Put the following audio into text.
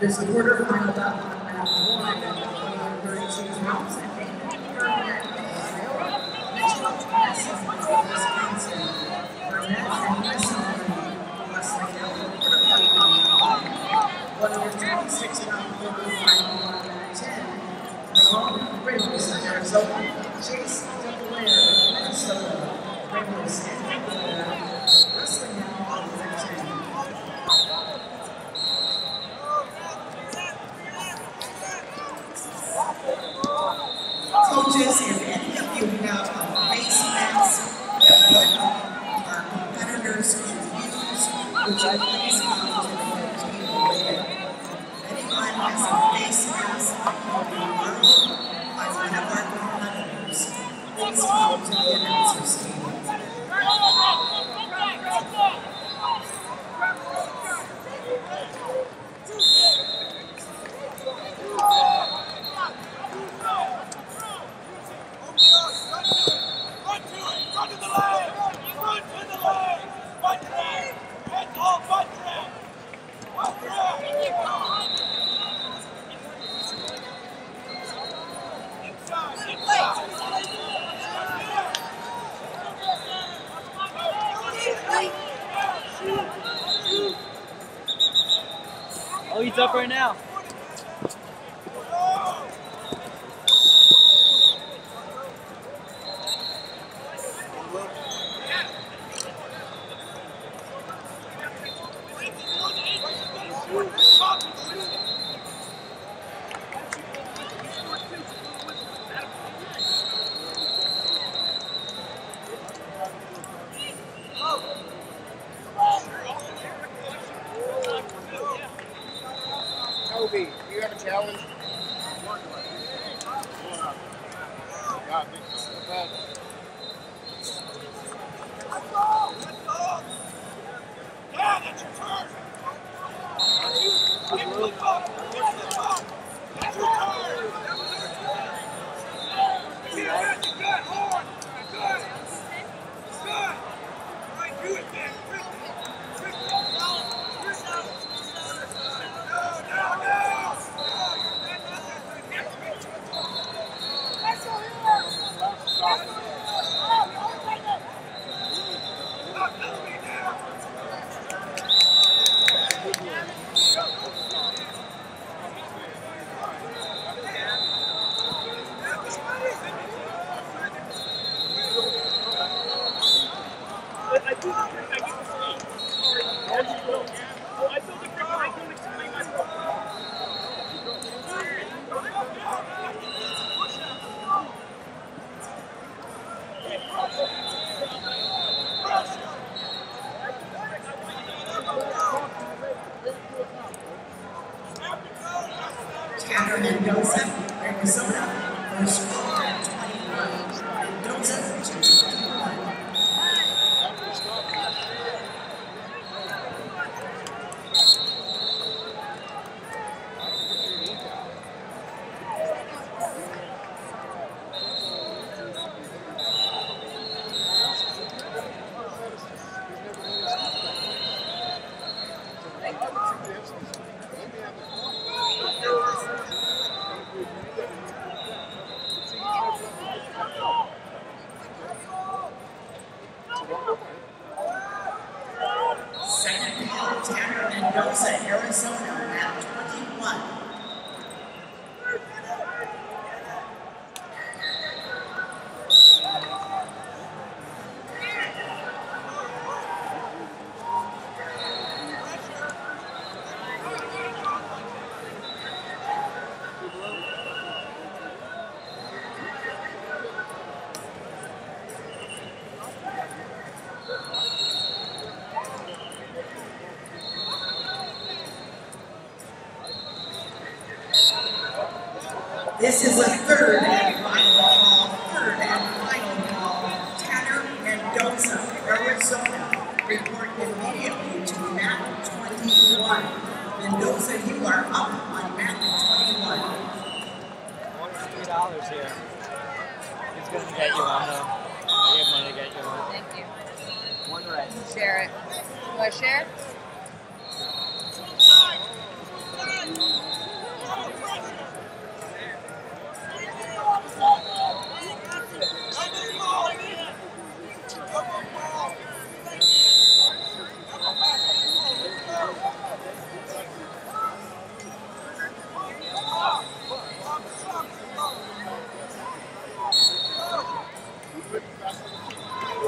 This quarterfinal bout one, playing 32 rounds, and they Burnett, Ohio, Mitchell Messon, Wisconsin, Burnett and Messon, Wesley Hill, quarterfinal. One of the 26 round quarterfinal on map 10, Ramon Ramos, Arizona, Chase DeBlair, Minnesota, and wrestling now on please come to the announcer's Oh, he's up right now. Toby, do you have a challenge? God, not bad. Tanner Mendoza, Arizona, This is a third and final call, third and final call. Tanner Mendoza, Arizona, report immediately to map 21. Mendoza, you are up on map 21. Three dollars here. He's gonna get you one though. I have money to get you one. Thank you. One red. Share it. You want to share?